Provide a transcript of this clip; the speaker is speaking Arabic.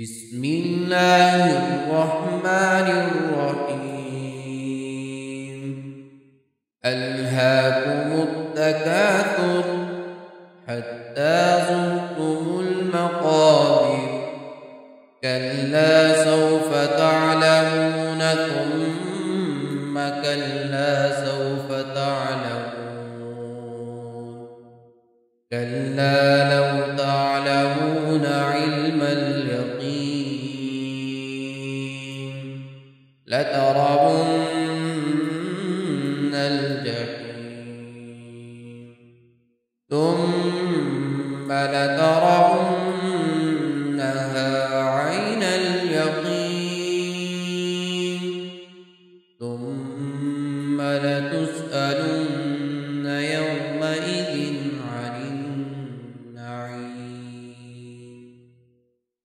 بسم الله الرحمن الرحيم. ألهاكم التكاثر حتى زرتم المقابر. كلا سوف تعلمون ثم كلا سوف تعلمون. كلا لو تعلمون علم لترون الجحيم. ثم لترونها عين اليقين. ثم لتسألن